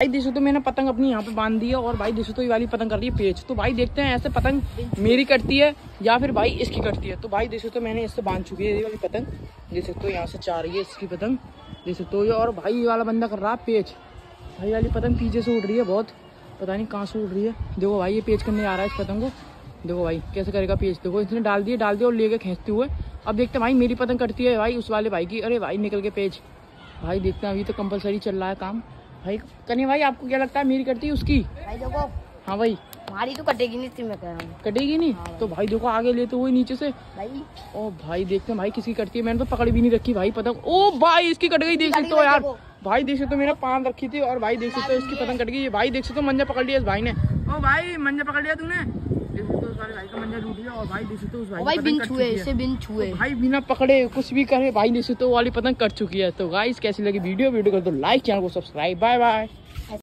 भाई देखो तो मैंने पतंग अपनी यहाँ पे बाँध दी है और भाई देखो तो ये वाली पतंग कर रही है पेज तो भाई देखते हैं ऐसे पतंग मेरी कटती है या फिर भाई इसकी कटती है। तो भाई देखो तो मैंने इससे बाँध चुकी है ये वाली पतंग। सकते हो यहाँ से चाह रही है इसकी पतंग। देख सकते हो ये और भाई ये वाला बंदा कर रहा है पेज भाई वाली पतंग पीछे से उड़ रही है बहुत। पता नहीं कहाँ से उड़ रही है। देखो भाई ये पेज करने आ रहा है इस पतंग को। देखो भाई कैसे करेगा पेज देखो इसने डाल दिया डाल दिया और लेके खींचते हुए। अब देखते हैं भाई मेरी पतंग कटती है भाई उस वाले भाई की। अरे भाई निकल के पेज भाई देखते हैं अभी तो कंपलसरी चल रहा है काम। भाई कन्या भाई आपको क्या लगता है मेरी कटती है उसकी? भाई देखो हाँ भाई। हमारी तो कटेगी नहीं मैं कह रहा हूँ। कटेगी नहीं? हाँ तो भाई देखो आगे लेते हुए नीचे से। भाई। ओ भाई देखते हैं भाई किसकी कटती है। मैंने तो पकड़ भी नहीं रखी भाई पतंग। ओ भाई इसकी कट गई देख सकते हो यार। भाई देख सकते हो मैंने पान रखी थी और भाई देख सकते हो इसकी पतंग कट गई। भाई देख सकते हो मंजा पकड़ लिया इस भाई ने। ओ भाई मंजा पकड़ लिया तूने? वाले भाई बिन छुए इसे बिन छुए। भाई बिना पकड़े कुछ भी करे भाई सकते वाली पतंग कट चुकी है। तो गाइस कैसी लगी वीडियो वीडियो कर दो लाइक चैनल को सब्सक्राइब बाय बाय